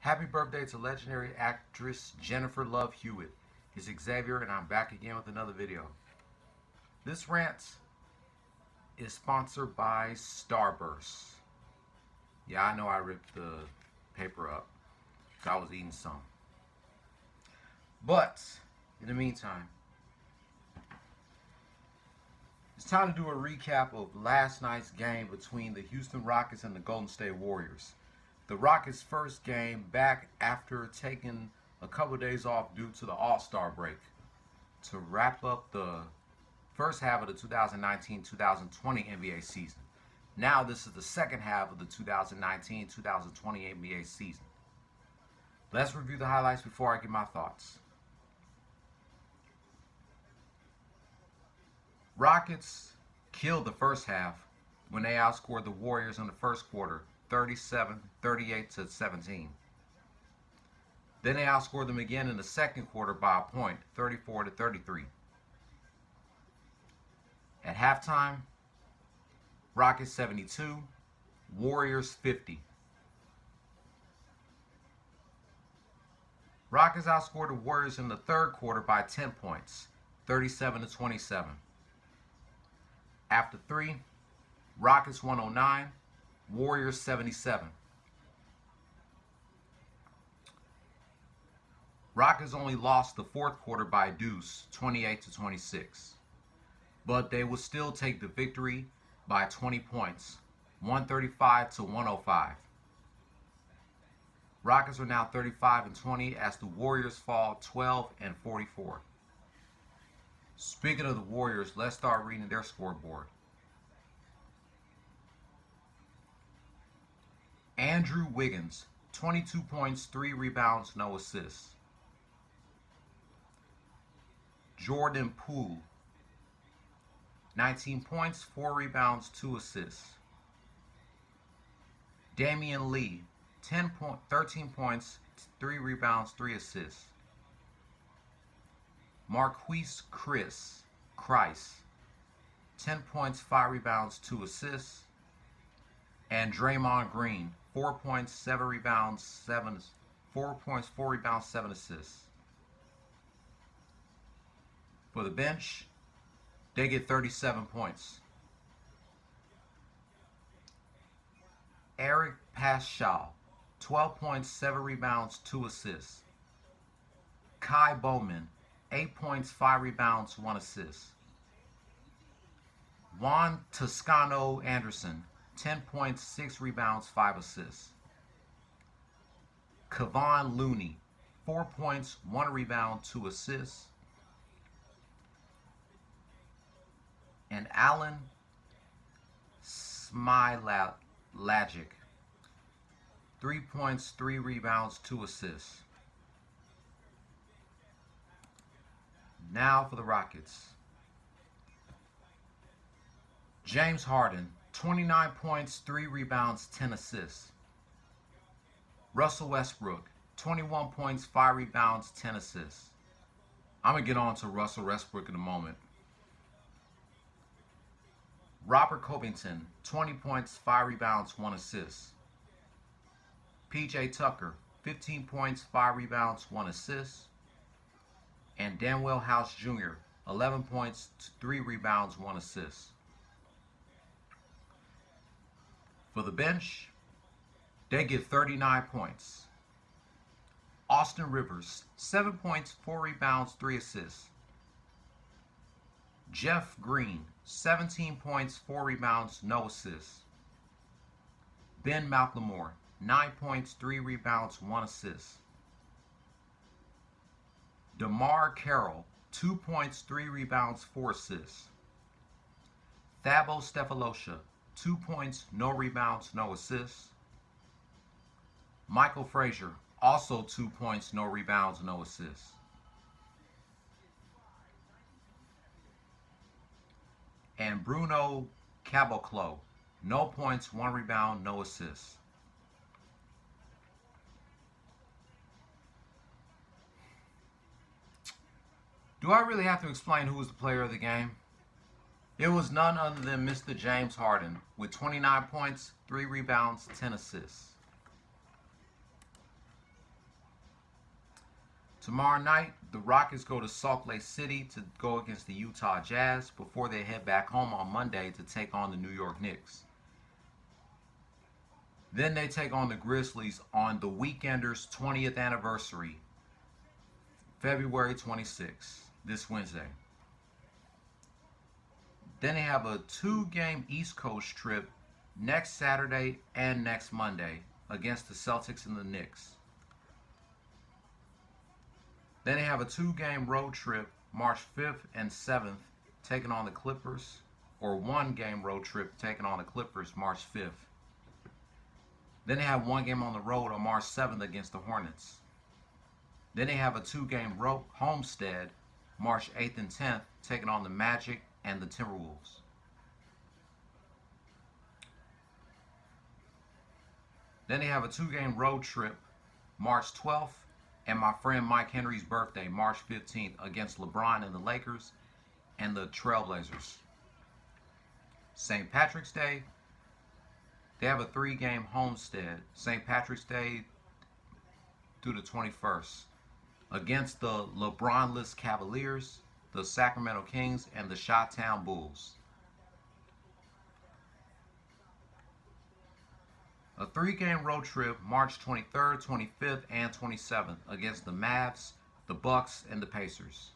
Happy birthday to legendary actress Jennifer Love Hewitt. It's Xavier and I'm back again with another video. This rant is sponsored by Starburst. Yeah, I know I ripped the paper up I was eating some. But, in the meantime, it's time to do a recap of last night's game between the Houston Rockets and the Golden State Warriors the Rockets' first game back after taking a couple of days off due to the All-Star break to wrap up the first half of the 2019-2020 NBA season. Now this is the second half of the 2019-2020 NBA season. Let's review the highlights before I give my thoughts. Rockets killed the first half when they outscored the Warriors in the first quarter 37, 38 to 17. Then they outscored them again in the second quarter by a point, 34 to 33. At halftime, Rockets 72, Warriors 50. Rockets outscored the Warriors in the third quarter by 10 points, 37 to 27. After three, Rockets 109, Warriors 77. Rockets only lost the fourth quarter by a deuce, 28 to 26. But they will still take the victory by 20 points, 135 to 105. Rockets are now 35 and 20 as the Warriors fall 12 and 44. Speaking of the Warriors, let's start reading their scoreboard. Andrew Wiggins, 22 points, 3 rebounds, no assists. Jordan Poole, 19 points, 4 rebounds, 2 assists. Damion Lee, 10 point, 13 points, 3 rebounds, 3 assists. Marquese Chriss, Christ, 10 points, 5 rebounds, 2 assists. And Draymond Green, four points, seven rebounds, seven, four points, four rebounds, seven assists. For the bench, they get 37 points. Eric Paschall, 12 points, 7 rebounds, 2 assists. Ky Bowman, 8 points, 5 rebounds, 1 assist. Juan Toscano Anderson, 10 points, 6 rebounds, 5 assists. Kevon Looney, 4 points, 1 rebound, 2 assists. And Alen Smailagic, 3 points, 3 rebounds, 2 assists. Now for the Rockets. James Harden, 29 points, 3 rebounds, 10 assists. Russell Westbrook, 21 points, 5 rebounds, 10 assists. I'm going to get on to Russell Westbrook in a moment. Robert Covington, 20 points, 5 rebounds, 1 assist. PJ Tucker, 15 points, 5 rebounds, 1 assist. And Danuel House Jr., 11 points, 3 rebounds, 1 assist. For the bench, they get 39 points. Austin Rivers, 7 points, 4 rebounds, 3 assists. Jeff Green, 17 points, 4 rebounds, no assists. Ben McLemore, 9 points, 3 rebounds, 1 assist. DeMarre Carroll, 2 points, 3 rebounds, 4 assists. Thabo Sefolosha, two points, no rebounds, no assists. Michael Frazier, also two points, no rebounds, no assists. And Bruno Caboclo, no points, one rebound, no assists. Do I really have to explain who was the player of the game? It was none other than Mr. James Harden with 29 points, 3 rebounds, 10 assists. Tomorrow night, the Rockets go to Salt Lake City to go against the Utah Jazz before they head back home on Monday to take on the New York Knicks. Then they take on the Grizzlies on the Weekenders' 20th anniversary, February 26th, this Wednesday. Then they have a two game East Coast trip next Saturday and next Monday against the Celtics and the Knicks. Then they have a two game road trip March 5th and 7th taking on the Clippers, or one game road trip taking on the Clippers March 5th. Then they have one game on the road on March 7th against the Hornets. Then they have a two game road homestead March 8th and 10th taking on the Magic and the Timberwolves. Then they have a two game road trip March 12th and my friend Mike Henry's birthday, March 15th, against LeBron and the Lakers and the Trailblazers. St. Patrick's Day, they have a three game homestead. St. Patrick's Day through the 21st against the LeBronless Cavaliers, the Sacramento Kings, and the Chi-Town Bulls. A three-game road trip March 23rd, 25th, and 27th against the Mavs, the Bucks, and the Pacers.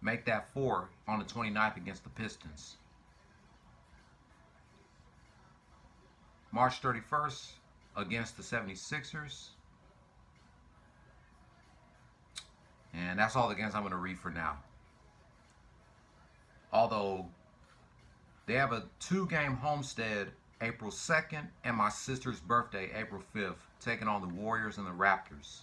Make that four on the 29th against the Pistons. March 31st against the 76ers. And that's all the games I'm going to read for now. Although they have a two-game homestead April 2nd and my sister's birthday April 5th, taking on the Warriors and the Raptors.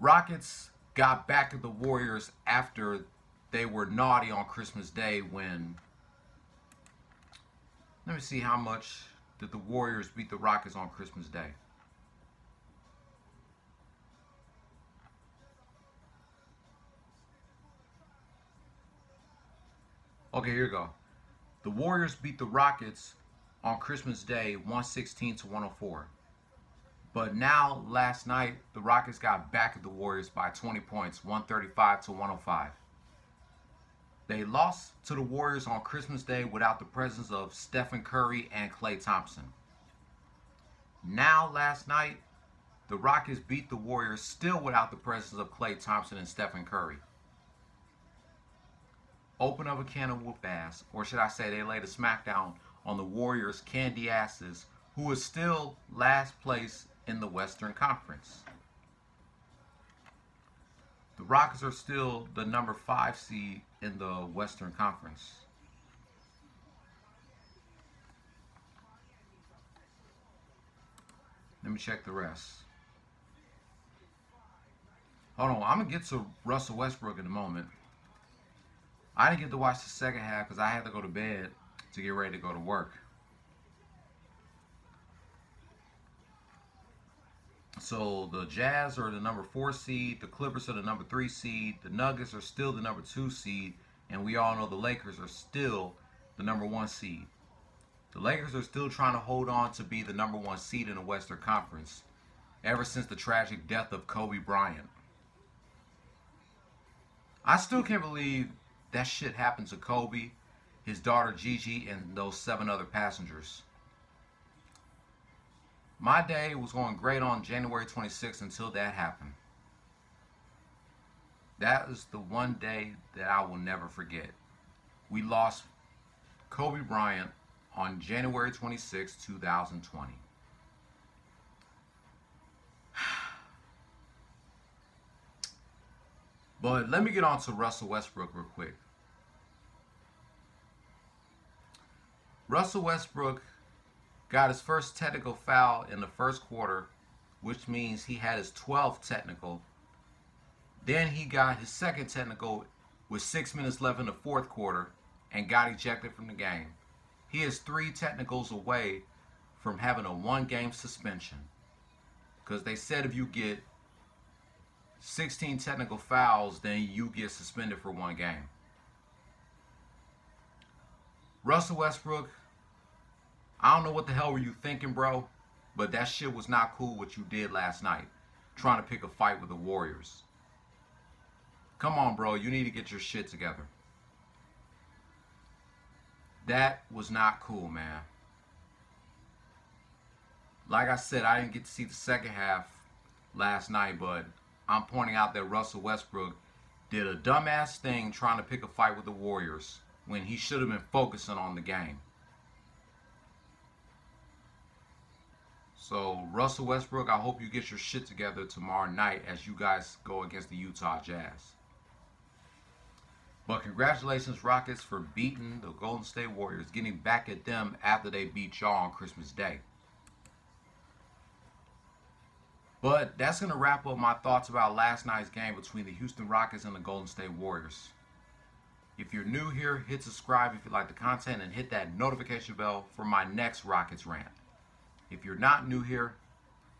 Rockets got back at the Warriors after they were naughty on Christmas Day when let me see how much did the Warriors beat the Rockets on Christmas Day. Okay, here we go. The Warriors beat the Rockets on Christmas Day 116 to 104. But now, last night, the Rockets got back at the Warriors by 20 points, 135 to 105. They lost to the Warriors on Christmas Day without the presence of Stephen Curry and Klay Thompson. Now, last night, the Rockets beat the Warriors still without the presence of Klay Thompson and Stephen Curry open up a can of whoop ass, or should I say they laid a smackdown on the Warriors' candy asses, who is still last place in the Western Conference. The Rockets are still the number five seed in the Western Conference. Let me check the rest. Hold on, I'm going to get to Russell Westbrook in a moment. I didn't get to watch the second half because I had to go to bed to get ready to go to work. So the Jazz are the number four seed, the Clippers are the number three seed, the Nuggets are still the number two seed, and we all know the Lakers are still the number one seed. The Lakers are still trying to hold on to be the number one seed in the Western Conference ever since the tragic death of Kobe Bryant. I still can't believe that shit happened to Kobe, his daughter Gigi, and those seven other passengers. My day was going great on January 26th until that happened. That is the one day that I will never forget. We lost Kobe Bryant on January 26, 2020. But let me get on to Russell Westbrook real quick. Russell Westbrook got his first technical foul in the first quarter, which means he had his 12th technical. Then he got his second technical with six minutes left in the fourth quarter and got ejected from the game. He is three technicals away from having a one game suspension. Because they said if you get 16 technical fouls, then you get suspended for one game. Russell Westbrook, I don't know what the hell were you thinking, bro. but that shit was not cool what you did last night. Trying to pick a fight with the Warriors. Come on, bro. You need to get your shit together. That was not cool, man. Like I said, I didn't get to see the second half last night, but I'm pointing out that Russell Westbrook did a dumbass thing trying to pick a fight with the Warriors when he should have been focusing on the game. So, Russell Westbrook, I hope you get your shit together tomorrow night as you guys go against the Utah Jazz. But congratulations, Rockets, for beating the Golden State Warriors, getting back at them after they beat y'all on Christmas Day. But that's going to wrap up my thoughts about last night's game between the Houston Rockets and the Golden State Warriors. If you're new here, hit subscribe if you like the content and hit that notification bell for my next Rockets rant. If you're not new here,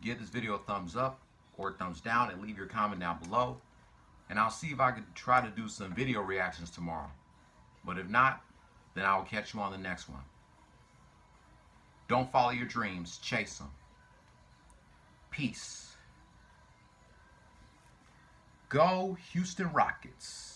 give this video a thumbs up or a thumbs down and leave your comment down below. And I'll see if I can try to do some video reactions tomorrow. But if not, then I'll catch you on the next one. Don't follow your dreams, chase them. Peace. Go Houston Rockets.